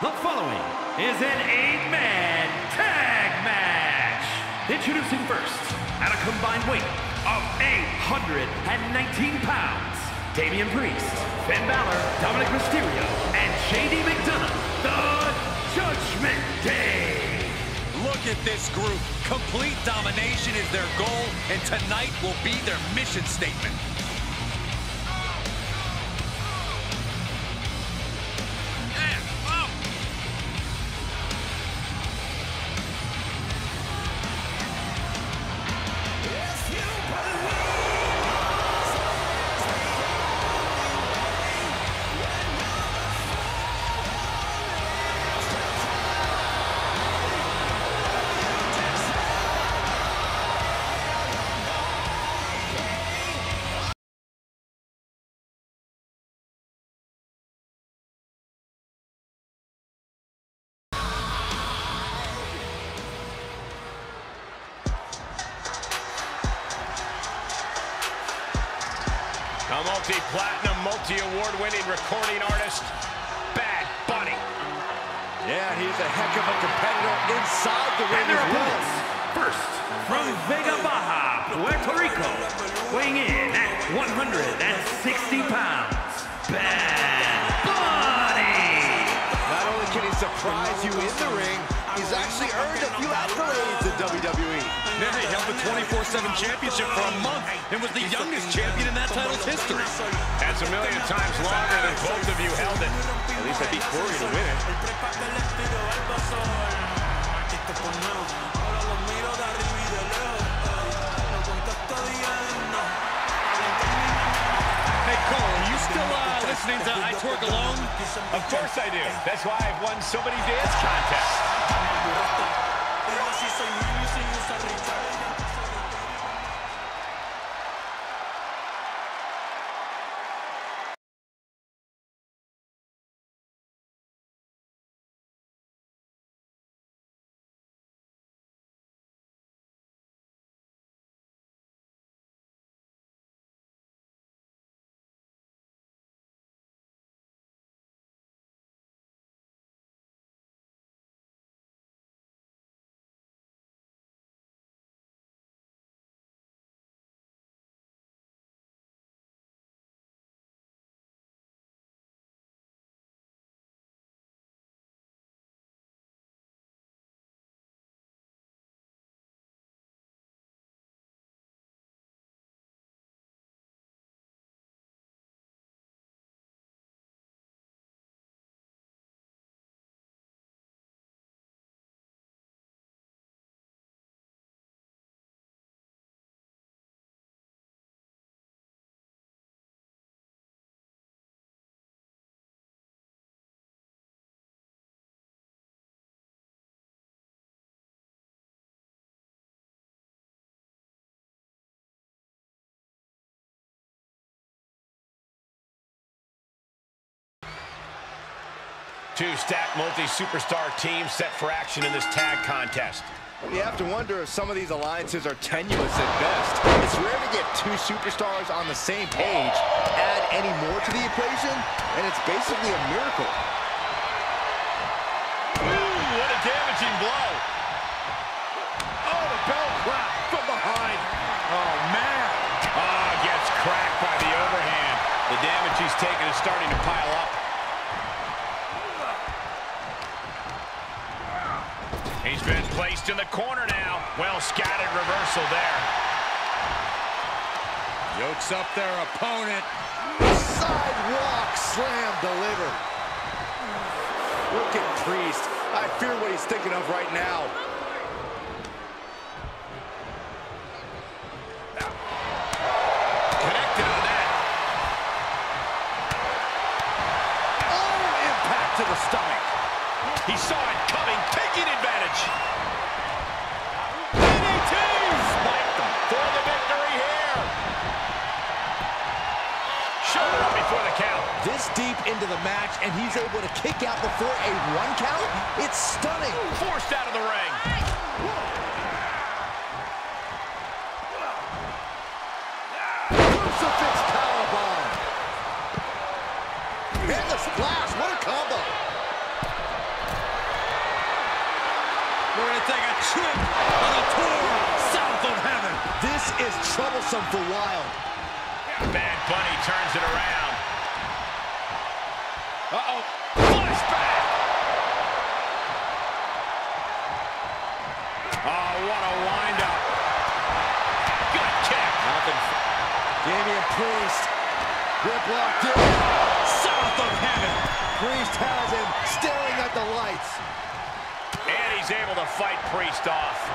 The following is an eight-man tag match. Introducing first, at a combined weight of 819 pounds, Damian Priest, Finn Balor, Dominic Mysterio, and JD McDonagh, the Judgment Day. Look at this group. Complete domination is their goal, and tonight will be their mission statement. Multi-platinum, multi-award-winning recording artist, Bad Bunny. Yeah, he's a heck of a competitor inside the ring And their as well. opponents, first, from Vega Baja, Puerto Rico, weighing in at 160 pounds, Bad Bunny. Not only can he surprise you in the ring, he's actually earned a few accolades in WWE. Yeah, he held the 24-7 championship for a month and was the youngest champion in that title's history. That's a million times longer than both of you held it. At least I beat Corey to win it. Hey, Cole, you still uh, listening to I Twerk Alone? Of course I do. That's why I've won so many dance contests. Pero así soy muy sin usar Two stacked multi-superstar teams set for action in this tag contest. You have to wonder if some of these alliances are tenuous at best. It's rare to get two superstars on the same page. Add any more to the equation, and it's basically a miracle. Ooh, what a damaging blow. Oh, the bell clap from behind. Oh, man. Ah, gets cracked by the overhand. The damage he's taken is starting to pile up. He's been placed in the corner now. Well scattered reversal there. Yokes up their opponent. Sidewalk slam delivered. Look at Priest. I fear what he's thinking of right now. He's able to kick out before a one count? It's stunning. Forced out of the ring. Crucifix powerbomb. And the splash. What a combo. We're going to take a trip on a tour south of heaven. This is troublesome for Wilde. Bad Bunny turns it around. Uh-oh. Flashback. Oh, what a windup. Good kick. Nothing. Damian Priest. Grip locked in. South of heaven. Priest has him staring at the lights. And he's able to fight Priest off.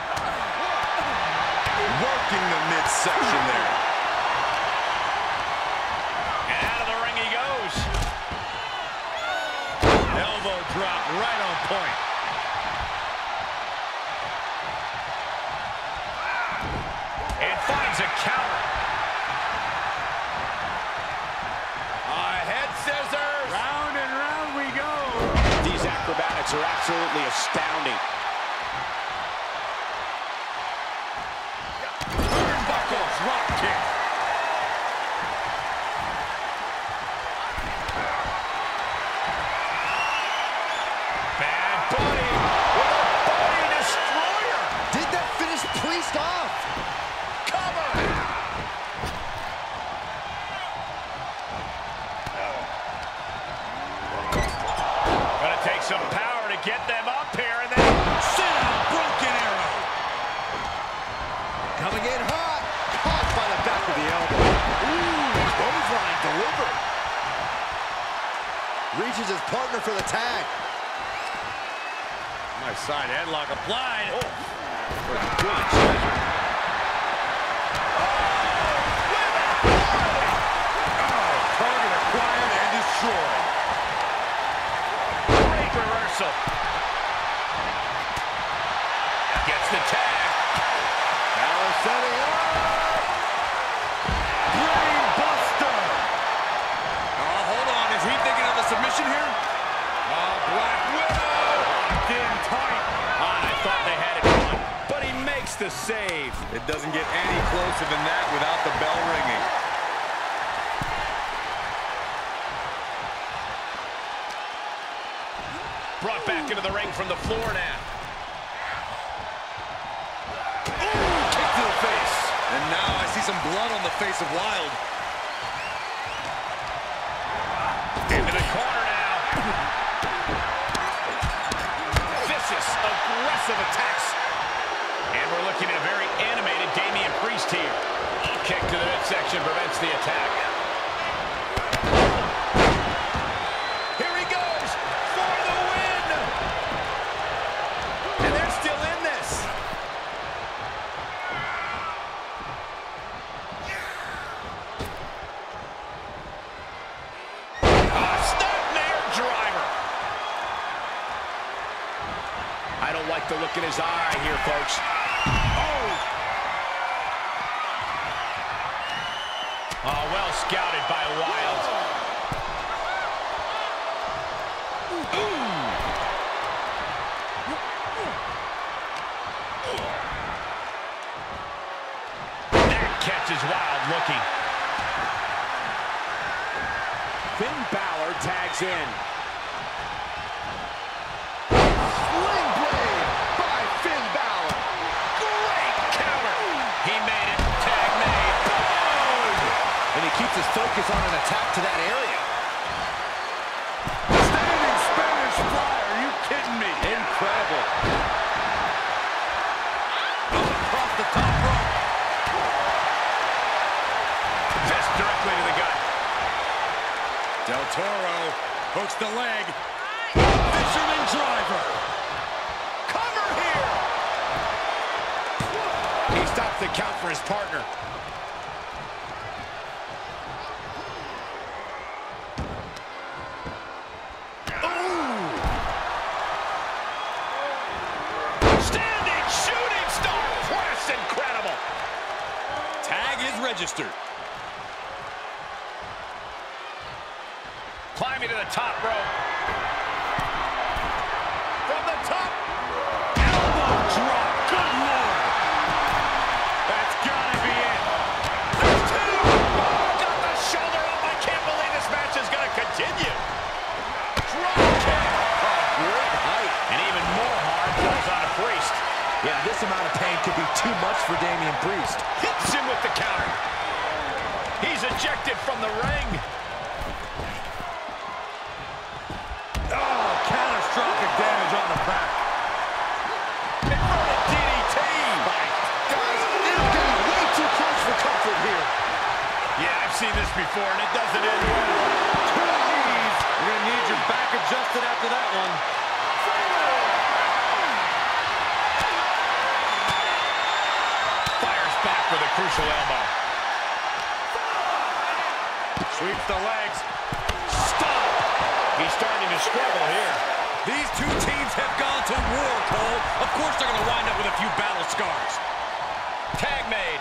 Working the midsection there. And out of the ring he goes. Elbow drop right on point. And finds a counter. Uh, head scissors. Round and round we go. These acrobatics are absolutely astounding. Turnbuckle drop kick. Partner for the tag. Nice side headlock applied. Oh. Oh, oh, target acquired and destroyed. Great reversal. Gets the tag. Makes the save. It doesn't get any closer than that without the bell ringing. Brought back into the ring from the floor now. Kick to the face. And now I see some blood on the face of Wilde. Into the corner now. Vicious, aggressive attacks. Midsection prevents the attack. Here he goes for the win. And they're still in this. Ah, A snapmare driver. I don't like the look in his eye here, folks. Oh! Oh, well scouted by Wilde. That catches Wilde looking. Finn Balor tags in. Sling blade by Finn Balor. Great counter. He made it. Tag made. Boom! And he keeps his focus on an attack to that area. Hooks the leg. Fisherman driver. Cover here. He stops the count for his partner. Ooh. Standing shooting star press. Incredible. Tag is registered. Climbing to top rope. Seen this before, and it doesn't end well. Two knees. You're going to need your back adjusted after that one. Fires back with a crucial elbow. Sweeps the legs. Stop. He's starting to struggle here. These two teams have gone to war, Cole. Of course they're going to wind up with a few battle scars. Tag made.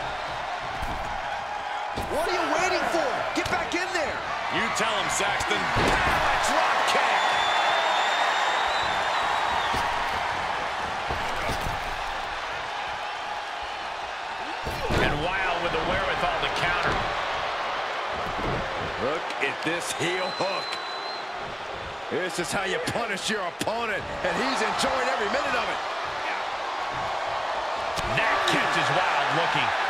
What are you waiting for? Get back in there. You tell him, Saxton. Drop kick. And Wilde with the wherewithal to counter. Look at this heel hook. This is how you punish your opponent, and he's enjoying every minute of it. That catches Wilde looking.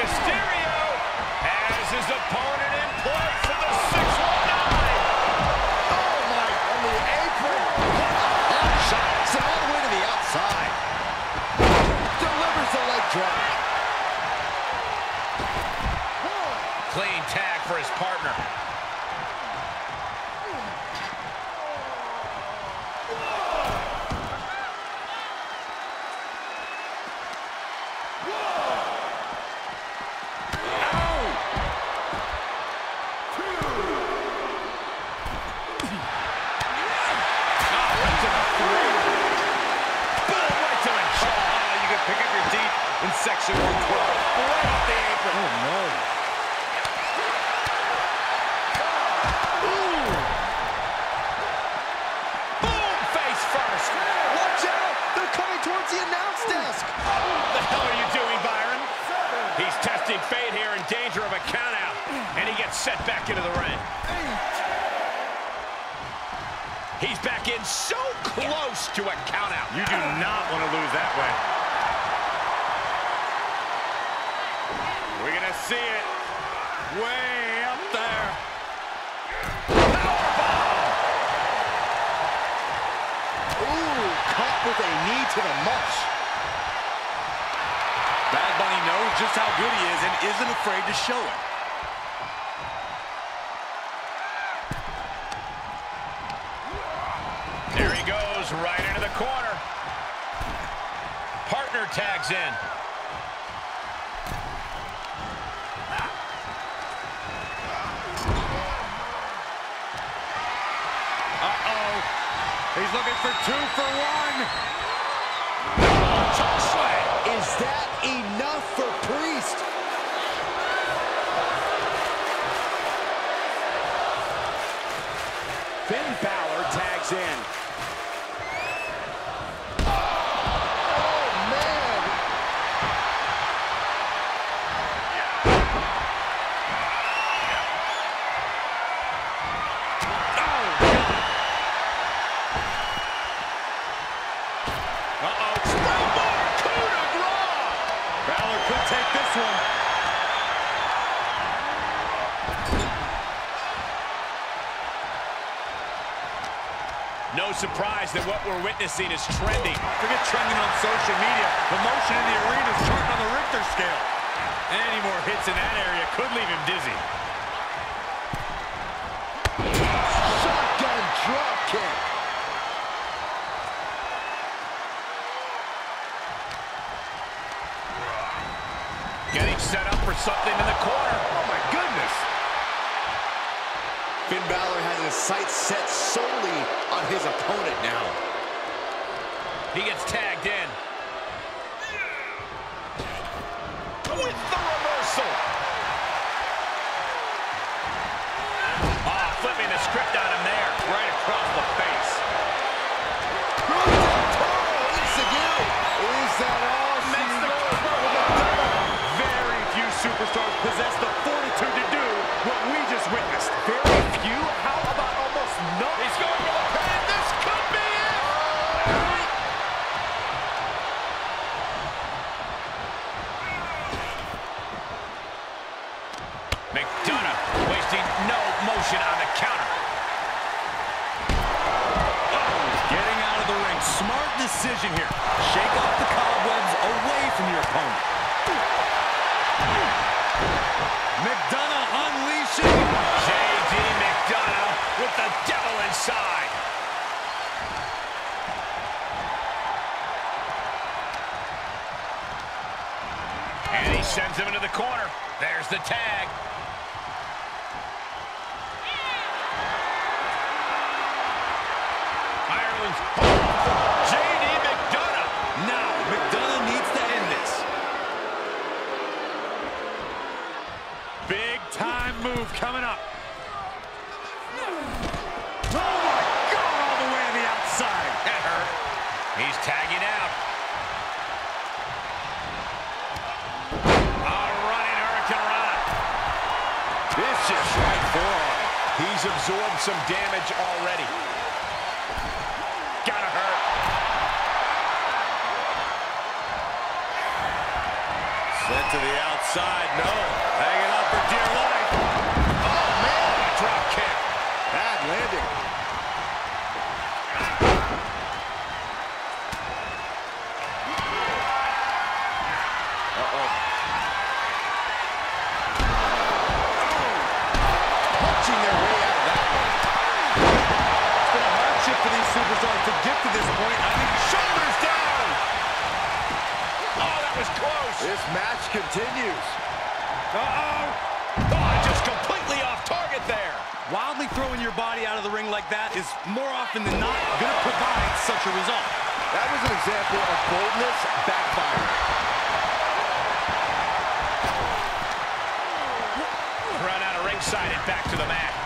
Mysterio has his opponent 112. Right off the apron. Oh, no. Boom, face first. Watch out. They're coming towards the announce desk. What the hell are you doing, Byron? He's testing fate here in danger of a countout. And he gets set back into the ring. He's back in so close to a countout. You do not want to lose that way. We're going to see it way up there. Ooh, caught with a knee to the mush. Bad Bunny knows just how good he is and isn't afraid to show it. There he goes, right into the corner. Partner tags in. He's looking for two for one. Is that enough for Priest? Finn Balor tags in. Take this one. No surprise that what we're witnessing is trending. Forget trending on social media. The motion in the arena is charting on the Richter scale. Any more hits in that area could leave him dizzy. Shotgun drop kick. Up for something in the corner. Oh, my goodness. Finn Balor has his sights set solely on his opponent now. He gets tagged in. This match continues. Uh-oh. Oh, just completely off target there. Wildly throwing your body out of the ring like that is more often than not going to provide such a result. That was an example of boldness backfiring. Run out of ringside and back to the mat.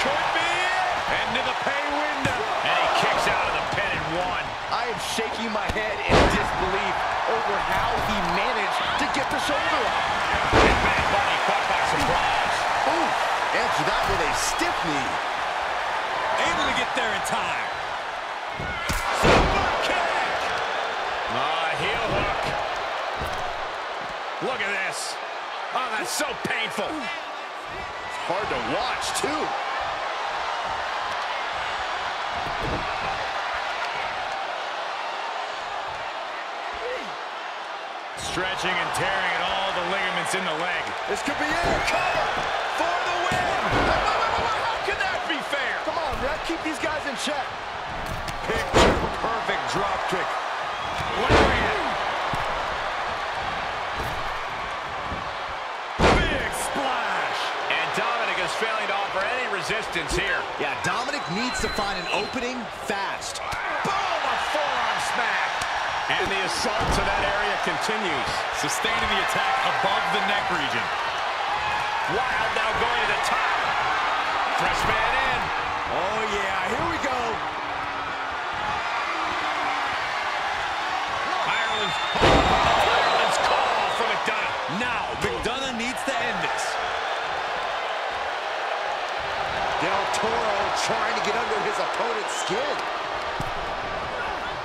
Could be it. Into the pay window. And he kicks out of the pin and one. I am shaking my head in disbelief over how he managed to get the shoulder up. And Bad Bunny caught by surprise. Ooh, answer that with a stiff knee. Able to get there in time. Super kick. Ah, heel hook. Look at this. Oh, that's so painful. It's hard to watch, too. Stretching and tearing at all the ligaments in the leg. This could be it. Cover for the win. How can that be fair? Come on, Rhett. Keep these guys in check. Picture perfect drop kick. Lariat. Big splash. And Dominic is failing to offer any resistance here. Yeah, Dominic needs to find an opening fast. Boom, a forearm smack. And the assault to that area continues. Sustaining the attack above the neck region. Wilde now going to the top. Fresh man in. Oh, yeah. Here we go. Ireland's, Ireland's call from McDonagh. Now, McDonagh needs to end this. Del Toro trying to get under his opponent's skin.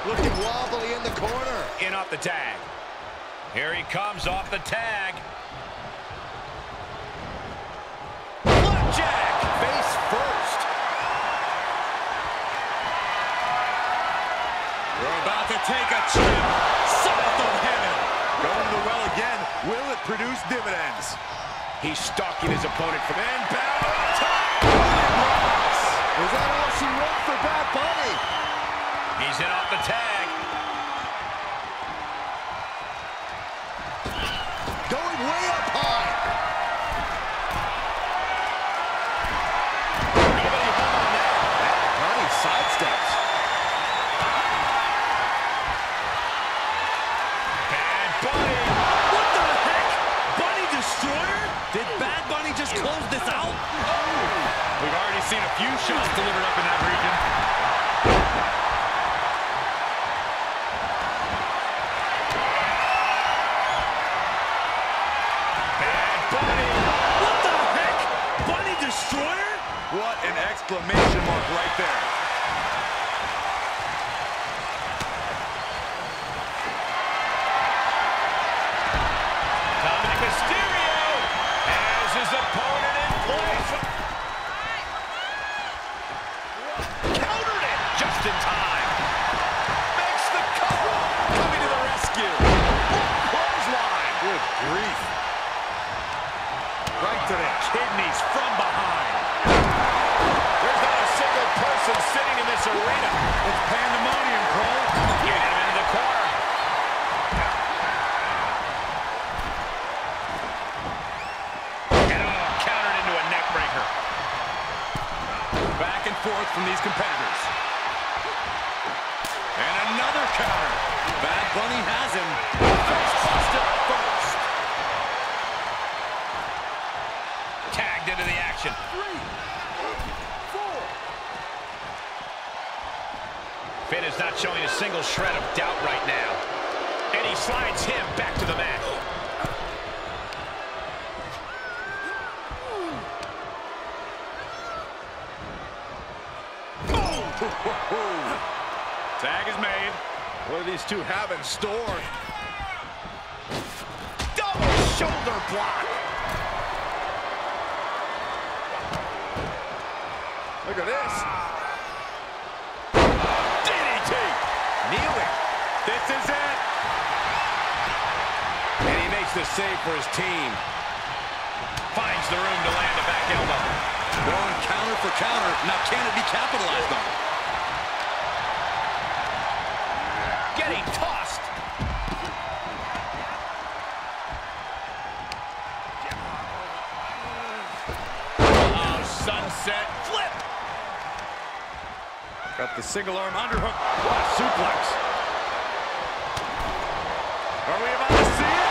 Looking wobbly in the corner. In off the tag. Here he comes off the tag. Flapjack. Face first. We're about to take a trip south of heaven. Going to the well again. Will it produce dividends? He's stalking his opponent from on top. Is that all she wrote for Bad Bunny? He's in off the tag. Going way up high. Nobody home on that. Sidesteps. Bad Bunny. What the heck? Bunny Destroyer? Did Bad Bunny just close this out? We've already seen a few shots delivered up in that region. There. Dominic Mysterio. his opponent in place. Countered it just in time. Makes the cover. Coming to the rescue. Clothesline. Good grief. Right to the kidneys from behind. There's not a single person sitting in this arena. It's pandemonium, Cole. Get him into the corner. And oh, countered into a neck breaker. Back and forth from these competitors. And another counter. Bad Bunny has him. First. Tagged into the action. Finn is not showing a single shred of doubt right now. And he slides him back to the mat. Tag is made. What do these two have in store? Double shoulder block. Look at this. DDT. Kneeling. This is it. And he makes the save for his team. Finds the room to land a back elbow. Going counter for counter. Now can it be capitalized on? Getting tossed. Oh, sunset flip. Got the single arm underhook. What a suplex. Are we about to see it?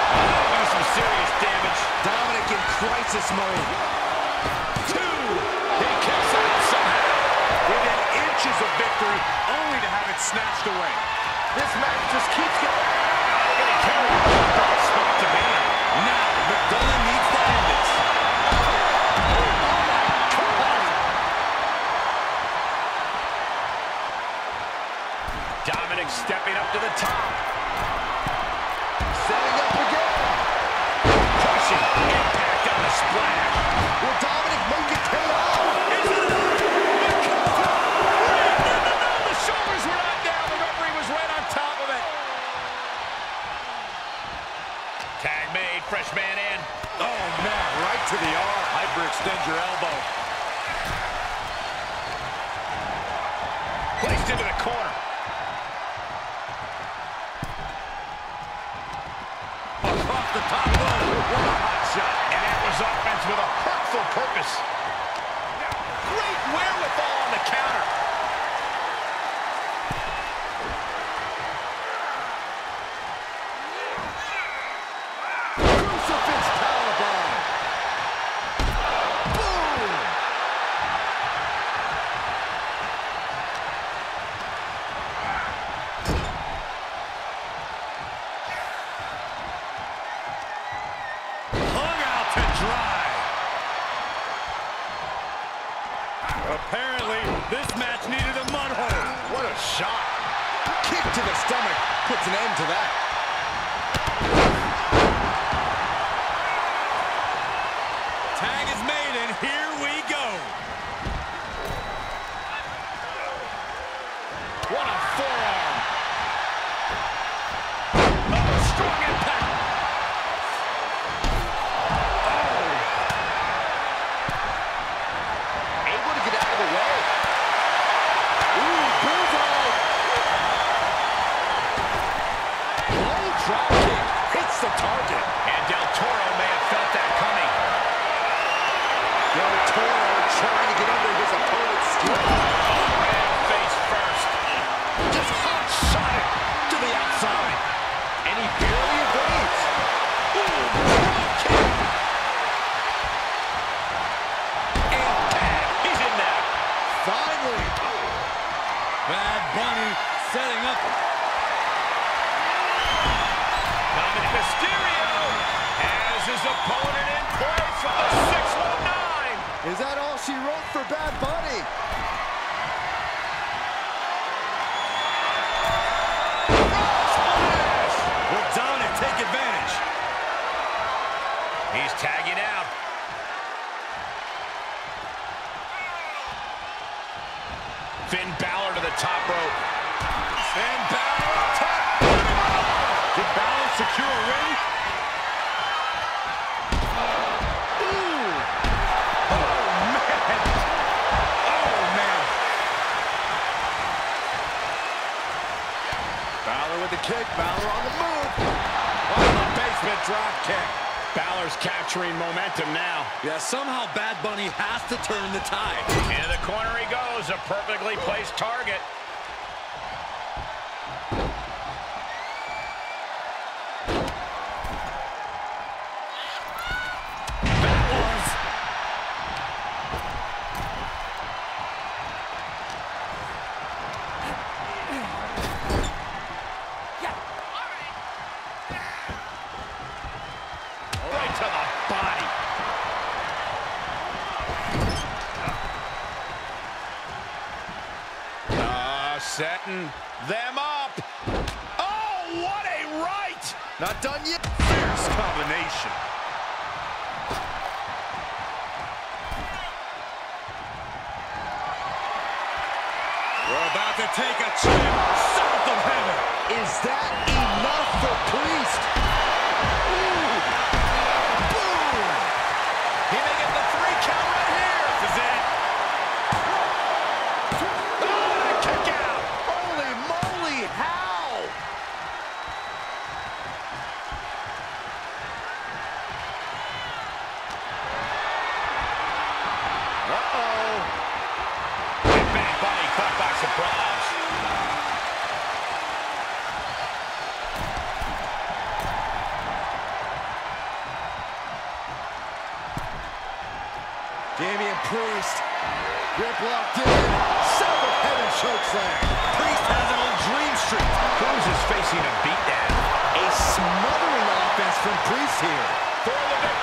Do some serious damage. Dominic in crisis mode. Two. He kicks out somehow. Within inches of victory, only to have it snatched away. This match just keeps end this. Oh, Dominic stepping up to the top. Apparently, this match needed a mud hole. What a shot. Kick to the stomach puts an end to that. Bad Bunny? kick. Balor on the move. Oh, on the basement drop kick. Balor's capturing momentum now. Yeah, somehow Bad Bunny has to turn the tide. Into the corner he goes. A perfectly placed target. Not done yet. Fierce combination. We're about to take a trip south of heaven. Is that enough for Priest? Locked in. Seven heaven chokeslam. Priest has an old dream streak. Cruz is facing a beatdown. A smothering offense from Priest here.